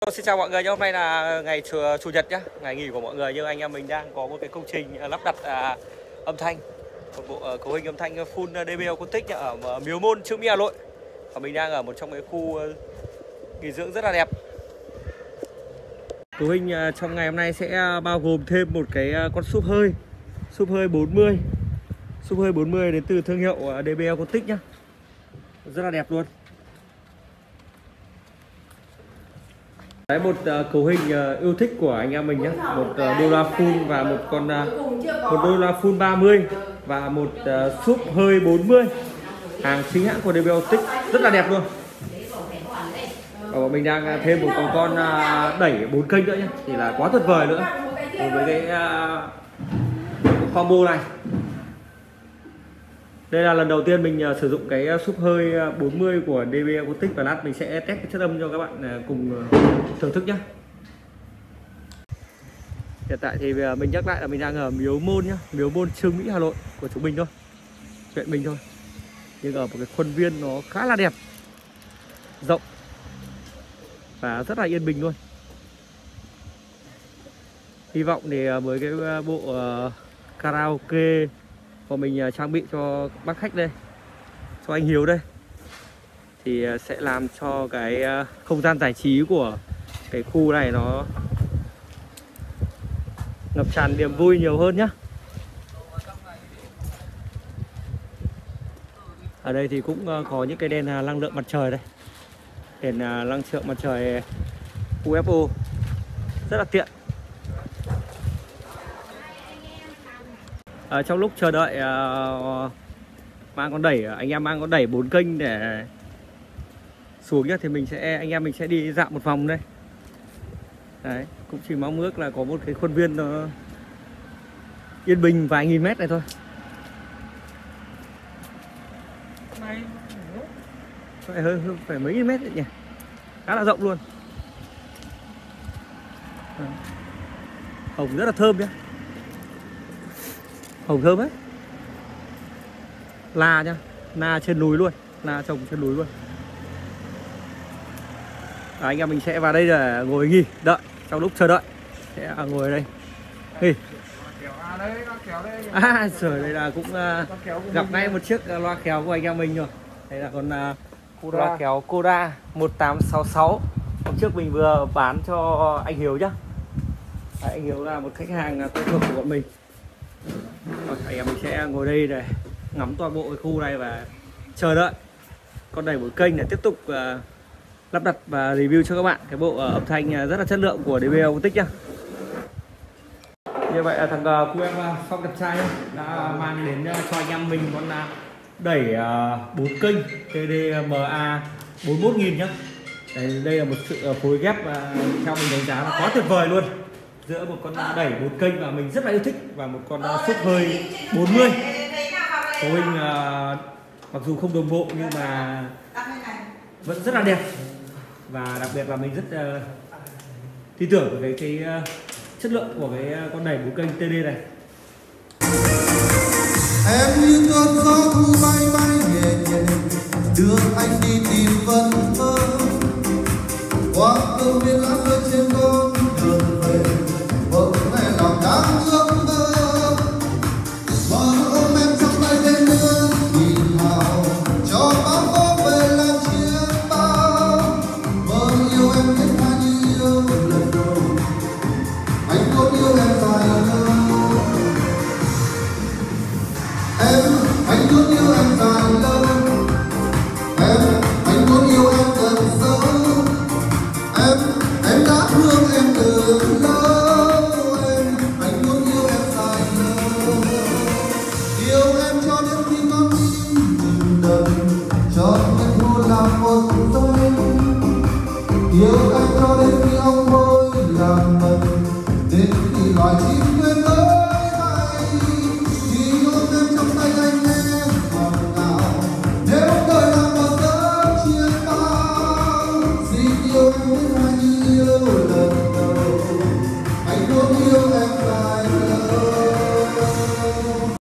Vâng, xin chào mọi người nhé, hôm nay là ngày chủ, chủ nhật nhé, ngày nghỉ của mọi người nhưng anh em mình đang có một cái công trình à, lắp đặt à, âm thanh. Một bộ ờ, cấu hình âm thanh full ờ, DBL Contic ở ờ, Miếu Môn, Trương Mỹ, Hà Nội. Và mình đang ở một trong cái khu nghỉ dưỡng rất là đẹp. Cấu hình trong ngày hôm nay sẽ bao gồm thêm một cái uh, con súp hơi. Súp hơi 40 súp hơi 40 đến từ thương hiệu uh, DBL nhá rất là đẹp luôn. Đấy một uh, cấu hình uh, yêu thích của anh em mình nhé. Một uh, đô la full và một con uh, một đô la full 30 và một uh, súp hơi 40 hàng chính hãng của DB Optic rất là đẹp luôn. Và mình đang thêm một con con uh, đẩy bốn kênh nữa nhé. Thì là quá tuyệt vời nữa đối với cái uh, combo này đây là lần đầu tiên mình à, sử dụng cái à, súp hơi à, 40 của DB Acoustic và lát mình sẽ test cái chất âm cho các bạn cùng thưởng thức nhé hiện tại thì mình nhắc lại là mình đang ở Miếu Môn nhá, Miếu Môn, Trương Mỹ, Hà Nội của chúng mình thôi, huyện mình thôi. Nhưng ở một cái khuôn viên nó khá là đẹp, rộng và rất là yên bình luôn. Hy vọng thì với cái bộ karaoke của mình à, trang bị cho bác khách đây, cho anh Hiếu đây. Thì à, sẽ làm cho cái à, không gian giải trí của cái khu này nó ngập tràn niềm vui nhiều hơn nhá. Ở đây thì cũng có những cái đèn năng lượng mặt trời đây. Đèn năng lượng mặt trời UFO rất là tiện. À, trong lúc chờ đợi à, mang con đẩy anh em mang con đẩy bốn kênh để xuống nhá thì mình sẽ anh em mình sẽ đi dạo một vòng đây. Đấy cũng chỉ mong ước là có một cái khuôn viên nó yên bình vài nghìn mét này thôi. Phải hơn, phải mấy nghìn mét đấy nhỉ? Khá là rộng luôn. Hồng rất là thơm nhá hồng thơm ấy. La nhá na trên núi luôn na trồng trên núi luôn. À, anh em mình sẽ vào đây để ngồi nghỉ đợi trong lúc chờ đợi. Sẽ ngồi ở đây. Nghỉ. À trời đây là cũng uh, gặp ngay một chiếc uh, loa kéo của anh em mình rồi. Đây là con uh, loa kéo Koda 1866 hôm trước mình vừa bán cho anh Hiếu nhá. Đấy, anh Hiếu là một khách hàng quen thuộc của bọn mình anh em mình sẽ ngồi đây để ngắm toàn bộ cái khu này và chờ đợi. Con đẩy một kênh để tiếp tục uh, lắp đặt và review cho các bạn cái bộ uh, âm thanh à, rất là chất lượng của DBL Acoustic nhá. Như vậy là thằng uh, em uh, phong đẹp trai đã mang đến uh, cho anh em mình con uh, đẩy uh, 4 kênh TDMA 41000 nhá. Đây, đây là một sự phối ghép uh, theo mình đánh giá là quá tuyệt vời luôn giữa một con đẩy một kênh mà mình rất là yêu thích và một con súp hơi 40 cấu hình uh, mặc dù không đồng bộ nhưng mà vẫn rất là đẹp. Và đặc biệt là mình rất uh, tin tưởng về cái, cái uh, chất lượng của cái con đẩy bốn kênh TD này. Em như cơn gió thu bay bay em em đã thương em từ lâu.